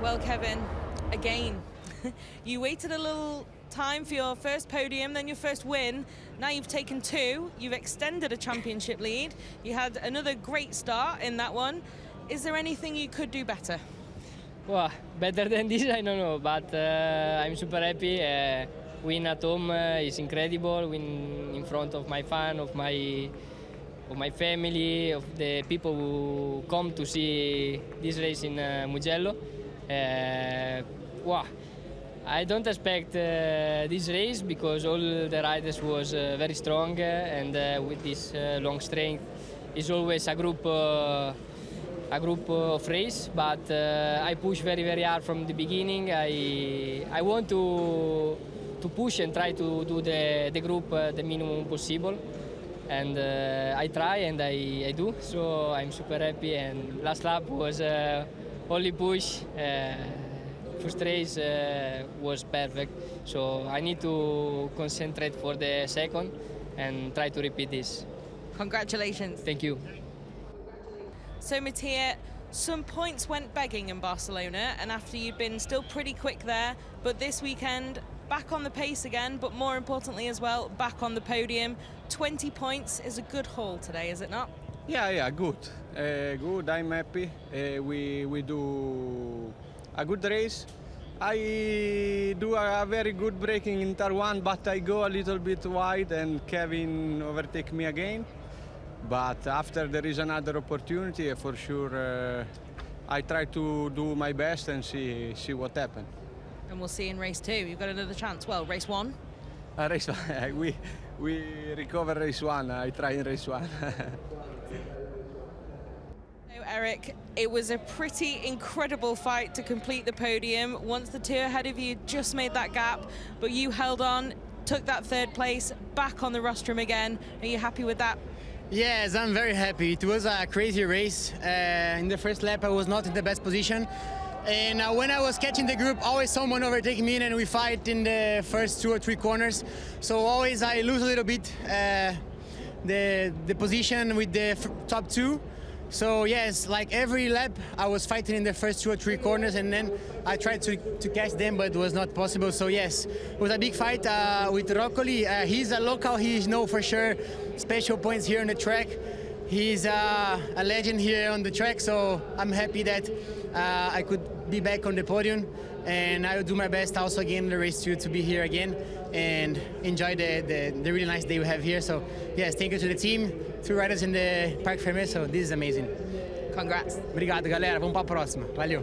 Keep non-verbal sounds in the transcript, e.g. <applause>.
Well, Kevin, again, <laughs> you waited a little time for your first podium, then your first win. Now you've taken two. You've extended a championship lead. You had another great start in that one. Is there anything you could do better? Well, better than this, I don't know, but uh, I'm super happy. Uh, win at home uh, is incredible. Win in front of my fan, of my of my family, of the people who come to see this race in uh, Mugello. Uh, wow. I don't expect uh, this race because all the riders was uh, very strong uh, and uh, with this uh, long strength is always a group a group of race but I push very very hard from the beginning. I I want to to push and try to do the, the group the minimum possible. And I try and I, I do so I'm super happy. And last lap was only push uh, first race uh, was perfect so I need to concentrate for the second and try to repeat this Congratulations. thank you So, Mattia, some points went begging in Barcelona, and after you'd been still pretty quick there, but this weekend, back on the pace again, but more importantly as well, back on the podium. 20 points is a good haul today, is it not? Yeah, yeah, good. Uh, good, I'm happy. Uh, we, we do a good race. I do a, very good braking in Tar 1, but I go a little bit wide and Kevin overtake me again. But after there is another opportunity, uh, for sure, uh, I try to do my best and see, see what happens. And we'll see in race two. You've got another chance. Well, race one. Uh, race one, <laughs> we, we recover race one. I try in race one. <laughs> Eric, it was a pretty incredible fight to complete the podium. Once the two ahead of you just made that gap, but you held on, took that third place, back on the rostrum again. Are you happy with that? Yes, I'm very happy. It was a crazy race. Uh, in the first lap, I was not in the best position. And uh, when I was catching the group, always someone overtaking me, and we fight in the first two or three corners. So always I lose a little bit uh, the the position with the top two. So yes, like every lap, I was fighting in the first two or three corners, and then I tried to, to catch them, but it was not possible. So yes, it was a big fight uh, with Roccoli. Uh, he's a local. He's know for sure special points here on the track. He's uh, a legend here on the track, so I'm happy that uh, I could be back on the podium, and I will do my best also again in the race two to be here again and enjoy the, the, the really nice day we have here. So yes, thank you to the team, two riders in the Parc Fermé. So this is amazing. Congrats. Obrigado, galera. Vamos para a próxima. Valeu.